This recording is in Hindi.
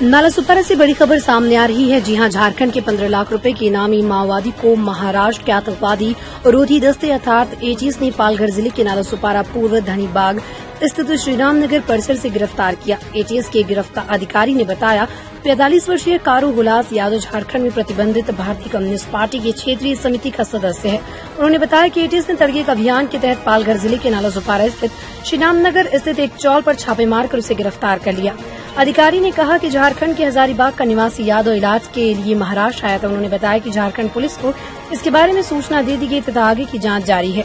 नालासुपारा से बड़ी खबर सामने आ रही है। जी हाँ, झारखंड के 15 लाख रुपए के इनामी माओवादी को महाराष्ट्र के आतंकवादी रोधी दस्ते अर्थात एटीएस ने पालघर ज़िले के नालासुपारा पूर्व धनीबाग स्थित श्रीरामनगर परिसर से गिरफ़्तार किया। एटीएस के गिरफ़्तार अधिकारी ने बताया, पैंतालीस वर्षीय कारू हुलास यादव झारखंड में प्रतिबंधित भारतीय कम्युनिस्ट पार्टी की क्षेत्रीय समिति का सदस्य है। उन्होंने बताया कि एटीएस ने तड़के अभियान के तहत पालघर ज़िले के नालासुपारा स्थित श्रीरामनगर स्थित एक चौल पर छापे मारकर उसे गिरफ़्तार कर लिया। अधिकारी ने कहा कि झारखंड के हजारीबाग का निवासी यादव इलाज के लिए महाराष्ट्र आया था। उन्होंने बताया कि झारखंड पुलिस को इसके बारे में सूचना दे दी गई तथा आगे की जाँच जारी है।